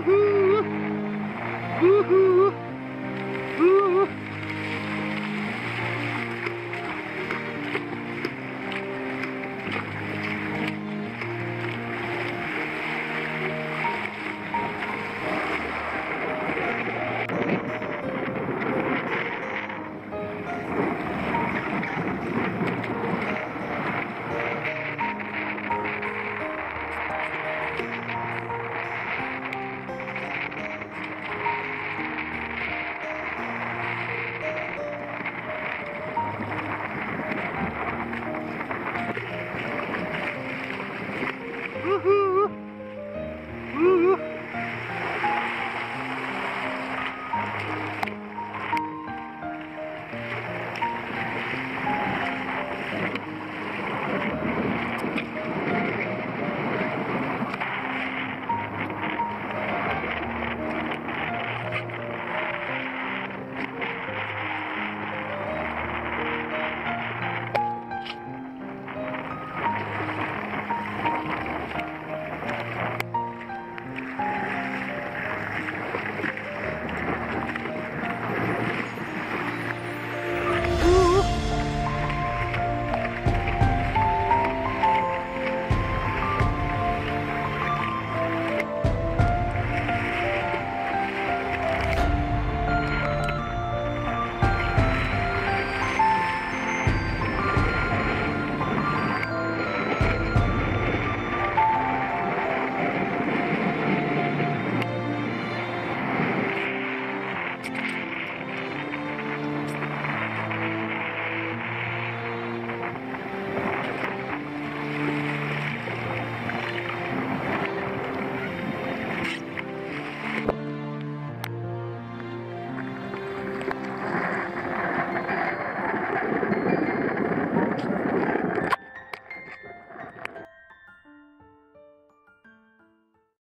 Woohoo! Woohoo!